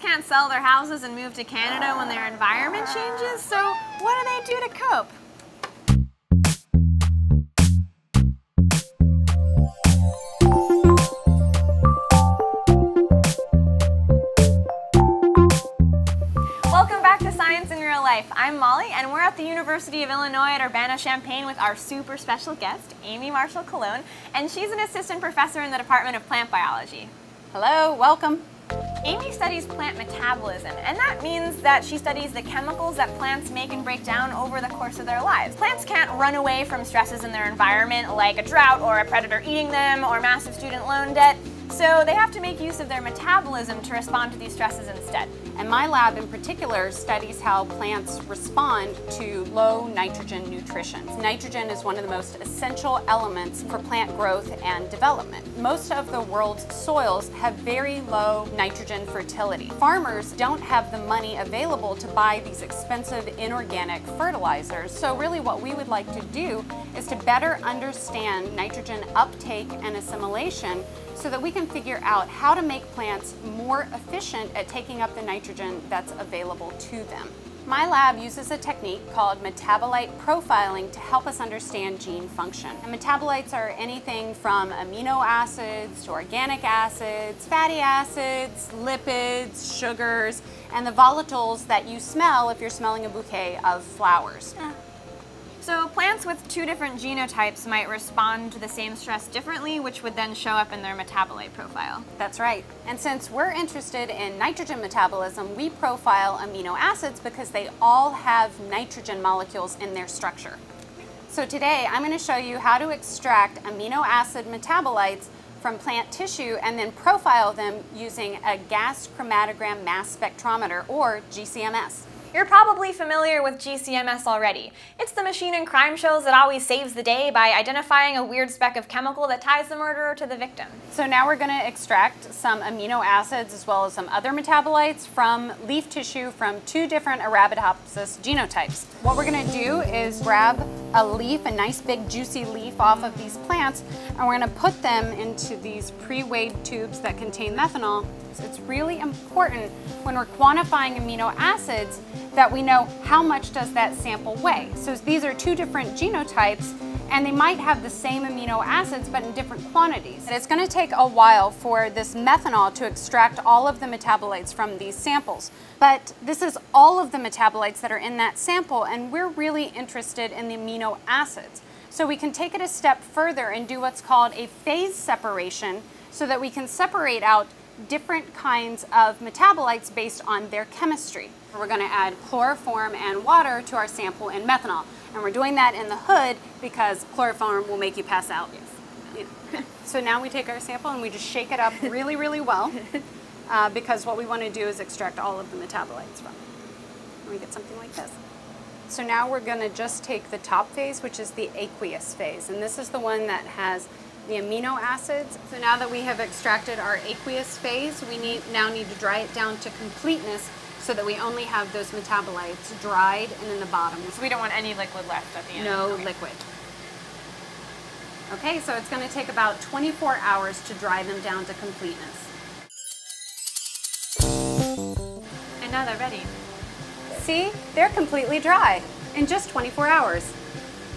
can't sell their houses and move to Canada when their environment changes, so what do they do to cope? Welcome back to Science in Real Life. I'm Molly, and we're at the University of Illinois at Urbana-Champaign with our super special guest, Amy Marshall Colon, and she's an assistant professor in the Department of Plant Biology. Hello, welcome. Amy studies plant metabolism, and that means that she studies the chemicals that plants make and break down over the course of their lives. Plants can't run away from stresses in their environment like a drought or a predator eating them or massive student loan debt, so they have to make use of their metabolism to respond to these stresses instead. And my lab in particular studies how plants respond to low nitrogen nutrition. Nitrogen is one of the most essential elements for plant growth and development. Most of the world's soils have very low nitrogen fertility. Farmers don't have the money available to buy these expensive inorganic fertilizers. So really what we would like to do is to better understand nitrogen uptake and assimilation so that we can figure out how to make plants more efficient at taking up the nitrogen that's available to them. My lab uses a technique called metabolite profiling to help us understand gene function. And metabolites are anything from amino acids to organic acids, fatty acids, lipids, sugars, and the volatiles that you smell if you're smelling a bouquet of flowers. So plants with two different genotypes might respond to the same stress differently, which would then show up in their metabolite profile. That's right. And since we're interested in nitrogen metabolism, we profile amino acids because they all have nitrogen molecules in their structure. So today I'm going to show you how to extract amino acid metabolites from plant tissue and then profile them using a gas chromatogram mass spectrometer or GCMS. You're probably familiar with GCMS already. It's the machine in crime shows that always saves the day by identifying a weird speck of chemical that ties the murderer to the victim. So now we're going to extract some amino acids as well as some other metabolites from leaf tissue from two different Arabidopsis genotypes. What we're going to do is grab a leaf, a nice big juicy leaf off of these plants, and we're going to put them into these pre-weighed tubes that contain methanol. So it's really important when we're quantifying amino acids that we know how much does that sample weigh. So these are two different genotypes and they might have the same amino acids but in different quantities. And it's going to take a while for this methanol to extract all of the metabolites from these samples. But this is all of the metabolites that are in that sample and we're really interested in the amino acids. So we can take it a step further and do what's called a phase separation so that we can separate out different kinds of metabolites based on their chemistry. We're going to add chloroform and water to our sample in methanol. And we're doing that in the hood because chloroform will make you pass out. Yes. so now we take our sample and we just shake it up really, really well uh, because what we want to do is extract all of the metabolites from it. And we get something like this. So now we're going to just take the top phase, which is the aqueous phase. And this is the one that has the amino acids. So now that we have extracted our aqueous phase, we need now need to dry it down to completeness so that we only have those metabolites dried and in the bottom. So we don't want any liquid left at the end? No okay. liquid. Okay, so it's going to take about 24 hours to dry them down to completeness. And now they're ready. See, they're completely dry in just 24 hours.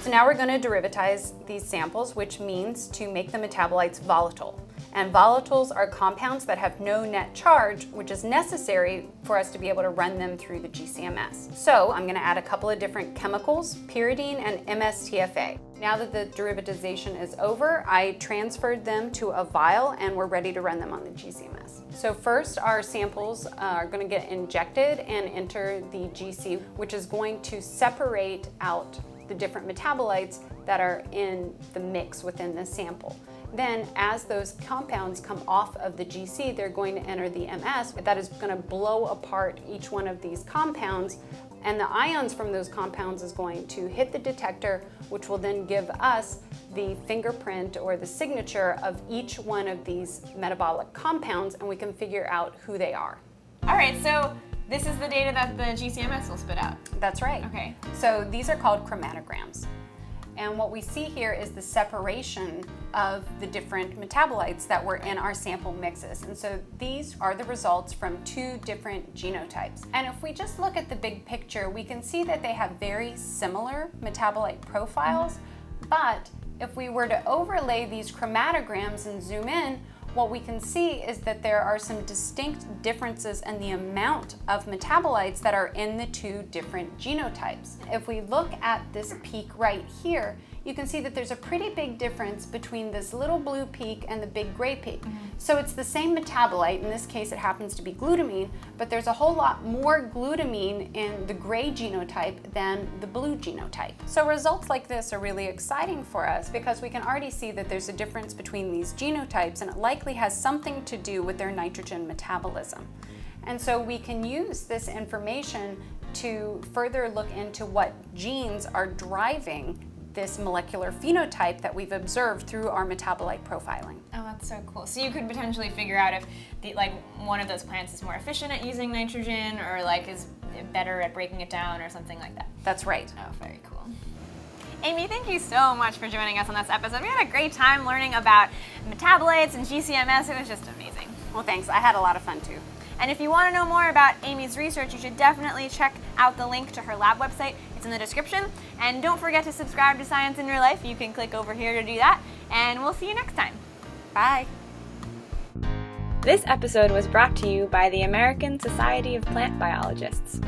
So now we're going to derivatize these samples, which means to make the metabolites volatile. And volatiles are compounds that have no net charge, which is necessary for us to be able to run them through the GCMS. So I'm going to add a couple of different chemicals, pyridine and MSTFA. Now that the derivatization is over, I transferred them to a vial and we're ready to run them on the GCMS. So first our samples are going to get injected and enter the GC, which is going to separate out the different metabolites that are in the mix within the sample. Then as those compounds come off of the GC, they're going to enter the MS. That is going to blow apart each one of these compounds and the ions from those compounds is going to hit the detector, which will then give us the fingerprint or the signature of each one of these metabolic compounds and we can figure out who they are. All right, so this is the data that the GCMS will spit out. That's right. Okay. So these are called chromatograms. And what we see here is the separation of the different metabolites that were in our sample mixes. And so these are the results from two different genotypes. And if we just look at the big picture, we can see that they have very similar metabolite profiles, but if we were to overlay these chromatograms and zoom in, what we can see is that there are some distinct differences in the amount of metabolites that are in the two different genotypes. If we look at this peak right here, you can see that there's a pretty big difference between this little blue peak and the big gray peak. Mm -hmm. So it's the same metabolite, in this case it happens to be glutamine, but there's a whole lot more glutamine in the gray genotype than the blue genotype. So results like this are really exciting for us because we can already see that there's a difference between these genotypes and it likely has something to do with their nitrogen metabolism. And so we can use this information to further look into what genes are driving this molecular phenotype that we've observed through our metabolite profiling. Oh, that's so cool. So you could potentially figure out if the, like one of those plants is more efficient at using nitrogen or like is better at breaking it down or something like that. That's right. Oh, very cool. Amy, thank you so much for joining us on this episode. We had a great time learning about metabolites and GCMS. It was just amazing. Well, thanks. I had a lot of fun too. And if you want to know more about Amy's research, you should definitely check out the link to her lab website. It's in the description. And don't forget to subscribe to Science in Real Life. You can click over here to do that. And we'll see you next time. Bye. This episode was brought to you by the American Society of Plant Biologists.